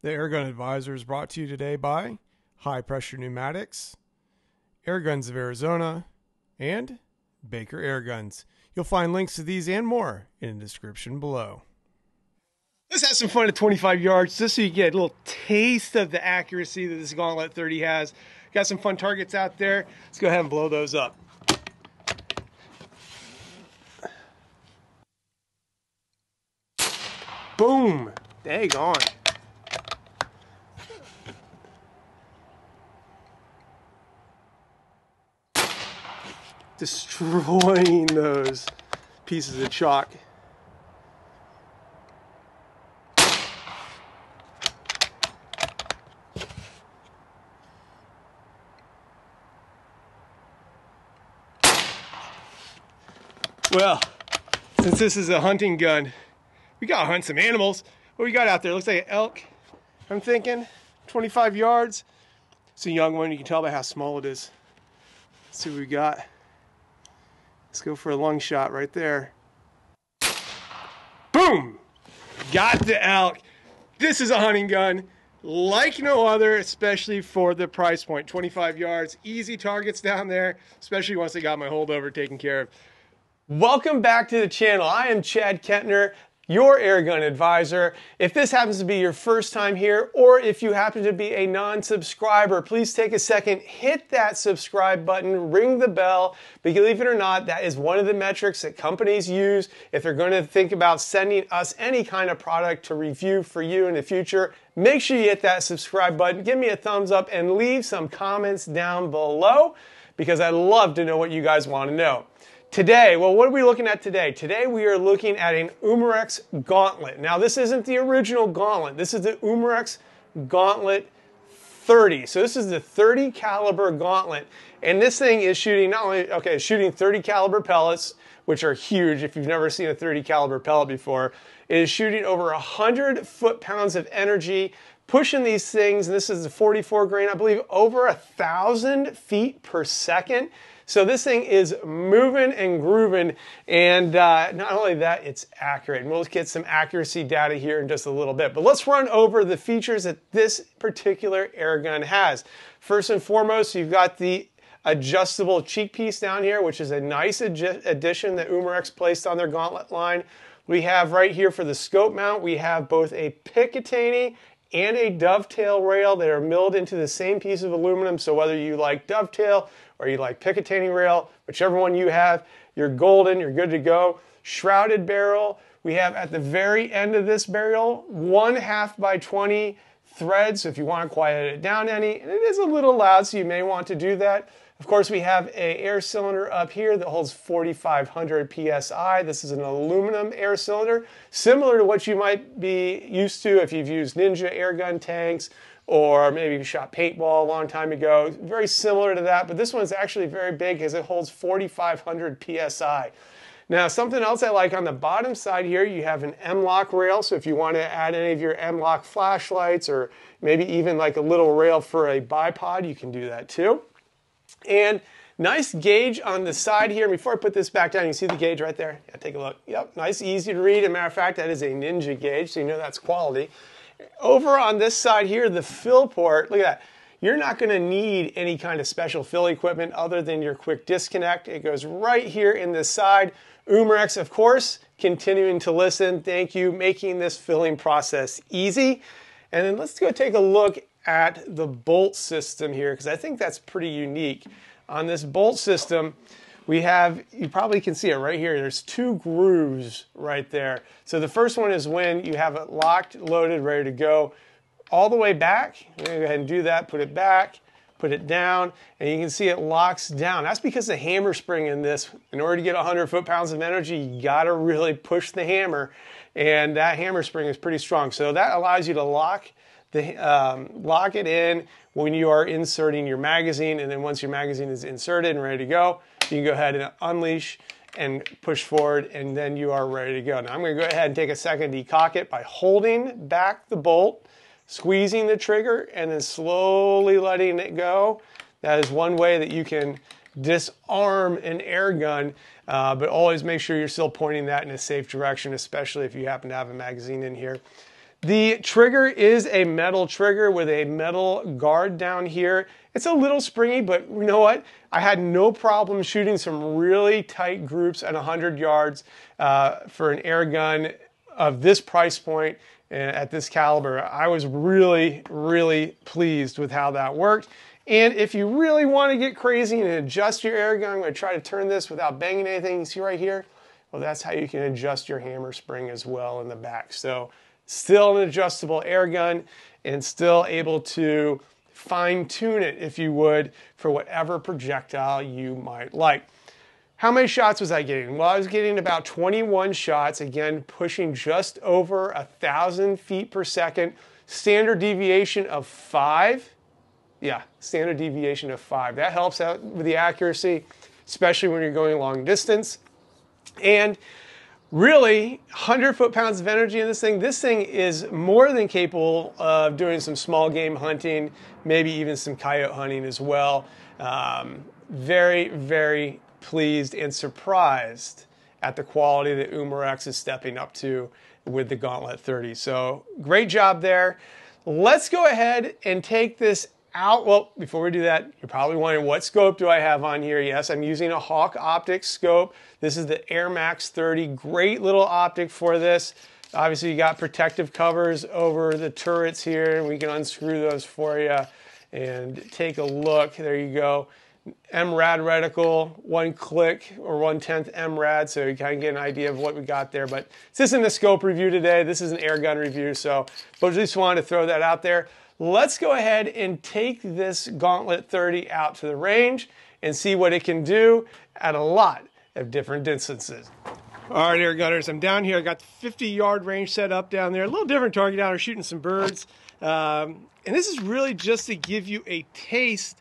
The Airgun Advisor is brought to you today by High Pressure Pneumatics, Airguns of Arizona, and Baker Airguns. You'll find links to these and more in the description below. Let's have some fun at 25 yards just so you get a little taste of the accuracy that this Gauntlet 30 has. Got some fun targets out there. Let's go ahead and blow those up. Boom! Dang on. Destroying those pieces of chalk. Well, since this is a hunting gun, we gotta hunt some animals. What we got out there? Looks like an elk. I'm thinking 25 yards. It's a young one. You can tell by how small it is. Let's see what we got. Let's go for a lung shot right there. Boom! Got the elk. This is a hunting gun like no other, especially for the price point. point 25 yards. Easy targets down there, especially once I got my holdover taken care of. Welcome back to the channel. I am Chad Kentner, your airgun advisor. If this happens to be your first time here, or if you happen to be a non-subscriber, please take a second, hit that subscribe button, ring the bell. Believe it or not, that is one of the metrics that companies use if they're going to think about sending us any kind of product to review for you in the future. Make sure you hit that subscribe button, give me a thumbs up, and leave some comments down below because I'd love to know what you guys want to know. Today, well, what are we looking at today? Today we are looking at an Umarex Gauntlet. Now, this isn't the original Gauntlet. This is the Umarex Gauntlet 30. So this is the 30 caliber Gauntlet. And this thing is shooting not only, okay, shooting 30 caliber pellets, which are huge if you've never seen a 30 caliber pellet before. It is shooting over 100 foot-pounds of energy, pushing these things, and this is the 44 grain, I believe, over a thousand feet per second. So this thing is moving and grooving. And uh, not only that, it's accurate. And we'll get some accuracy data here in just a little bit. But let's run over the features that this particular air gun has. First and foremost, you've got the adjustable cheek piece down here, which is a nice addition that Umarex placed on their gauntlet line. We have right here for the scope mount, we have both a Picatinny and a dovetail rail that are milled into the same piece of aluminum. So whether you like dovetail or you like Picatinny rail, whichever one you have, you're golden, you're good to go. Shrouded barrel, we have at the very end of this barrel, one half by 20 threads. So if you want to quiet it down any, and it is a little loud, so you may want to do that. Of course, we have a air cylinder up here that holds 4,500 PSI. This is an aluminum air cylinder, similar to what you might be used to if you've used Ninja airgun tanks or maybe you shot paintball a long time ago. Very similar to that, but this one's actually very big because it holds 4,500 PSI. Now, something else I like on the bottom side here, you have an M-LOK rail. So if you want to add any of your M-LOK flashlights or maybe even like a little rail for a bipod, you can do that too. And nice gauge on the side here. Before I put this back down, you see the gauge right there? Yeah, take a look. Yep, nice, easy to read. As a matter of fact, that is a Ninja gauge, so you know that's quality. Over on this side here, the fill port, look at that. You're not going to need any kind of special fill equipment other than your quick disconnect. It goes right here in the side. Umarex, of course, continuing to listen. Thank you, making this filling process easy. And then let's go take a look at the bolt system here because I think that's pretty unique. On this bolt system, we have, you probably can see it right here, there's two grooves right there. So the first one is when you have it locked, loaded, ready to go all the way back. I'm gonna go ahead and do that, put it back, put it down, and you can see it locks down. That's because the hammer spring in this, in order to get 100 foot-pounds of energy, you gotta really push the hammer, and that hammer spring is pretty strong. So that allows you to lock the, um, lock it in when you are inserting your magazine, and then once your magazine is inserted and ready to go, you can go ahead and unleash and push forward and then you are ready to go. Now I'm going to go ahead and take a second to decock it by holding back the bolt, squeezing the trigger and then slowly letting it go. That is one way that you can disarm an air gun, uh, but always make sure you're still pointing that in a safe direction, especially if you happen to have a magazine in here. The trigger is a metal trigger with a metal guard down here. It's a little springy, but you know what? I had no problem shooting some really tight groups at 100 yards uh, for an air gun of this price point and at this caliber. I was really, really pleased with how that worked. And if you really want to get crazy and adjust your air gun, I'm going to try to turn this without banging anything. You see right here? Well, that's how you can adjust your hammer spring as well in the back. So still an adjustable air gun and still able to fine tune it, if you would, for whatever projectile you might like. How many shots was I getting? Well, I was getting about 21 shots, again, pushing just over a thousand feet per second, standard deviation of five. Yeah, standard deviation of five. That helps out with the accuracy, especially when you're going long distance. And really 100 foot pounds of energy in this thing. This thing is more than capable of doing some small game hunting, maybe even some coyote hunting as well. Um, very, very pleased and surprised at the quality that Umarex is stepping up to with the Gauntlet 30. So great job there. Let's go ahead and take this out. Well, before we do that, you're probably wondering what scope do I have on here? Yes, I'm using a Hawke Optics scope. This is the Airmax 30. Great little optic for this. Obviously, you got protective covers over the turrets here. and We can unscrew those for you and take a look. There you go. MRAD reticle, one click or one tenth MRAD, so you kind of get an idea of what we got there. But this isn't a scope review today. This is an air gun review, so but just wanted to throw that out there. Let's go ahead and take this Gauntlet 30 out to the range and see what it can do at a lot of different distances. All right, air gunners, I'm down here. I got the 50 yard range set up down there. A little different target down there, shooting some birds. Um, and this is really just to give you a taste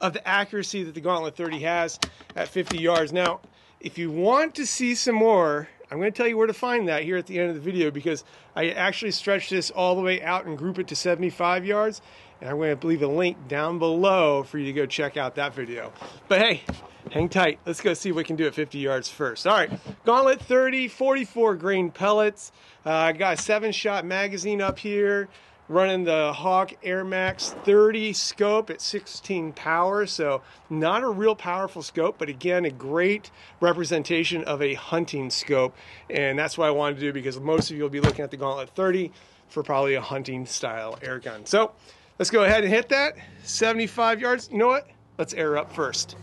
of the accuracy that the Gauntlet 30 has at 50 yards. Now, if you want to see some more, I'm going to tell you where to find that here at the end of the video because I actually stretched this all the way out and group it to 75 yards. And I'm going to leave a link down below for you to go check out that video. But hey, hang tight. Let's go see what we can do at 50 yards first. All right, Gauntlet 30, 44 grain pellets. Uh, I got a seven shot magazine up here running the Hawk Air Max 30 scope at 16 power. So not a real powerful scope, but again, a great representation of a hunting scope. And that's what I wanted to do because most of you will be looking at the Gauntlet 30 for probably a hunting style air gun. So let's go ahead and hit that. 75 yards. You know what? Let's air up first.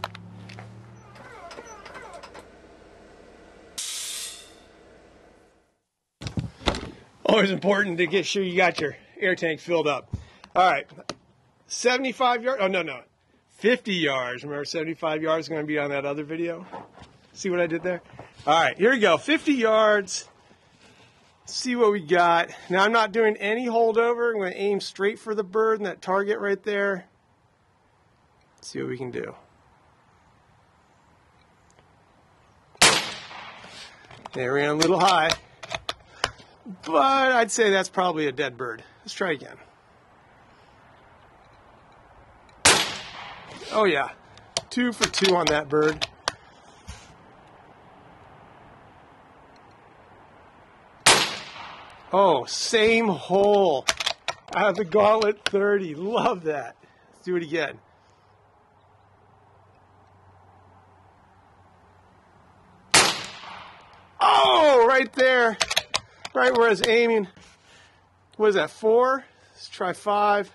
Always important to get sure you got your air tank filled up. All right, 75 yards. Oh, no, no. 50 yards. Remember, 75 yards is going to be on that other video? See what I did there? All right, here we go. 50 yards. See what we got. Now, I'm not doing any holdover. I'm going to aim straight for the bird and that target right there. See what we can do. They ran a little high, but I'd say that's probably a dead bird. Let's try again. Oh yeah, two for two on that bird. Oh, same hole out of the Gauntlet 30. Love that. Let's do it again. Oh, right there. Right where I was aiming. What is that, four? Let's try five.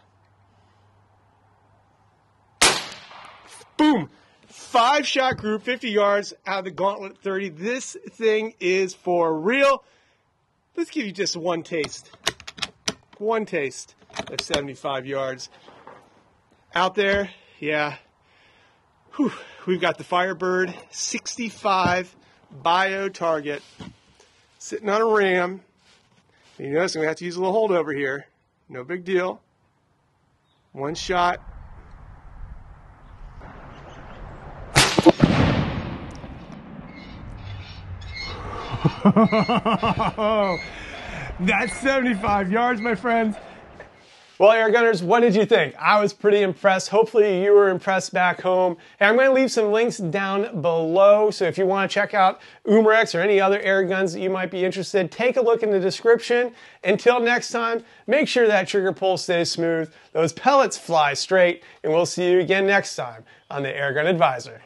Boom! Five shot group, 50 yards out of the gauntlet 30. This thing is for real. Let's give you just one taste. One taste of 75 yards. Out there, yeah. Whew. We've got the Firebird 65 bio target sitting on a ram you notice to have to use a little holdover here. No big deal. One shot. That's 75 yards, my friends. Well, air gunners, what did you think? I was pretty impressed. Hopefully, you were impressed back home. And I'm going to leave some links down below. So if you want to check out Umarex or any other air guns that you might be interested, take a look in the description. Until next time, make sure that trigger pull stays smooth, those pellets fly straight, and we'll see you again next time on the Airgun Advisor.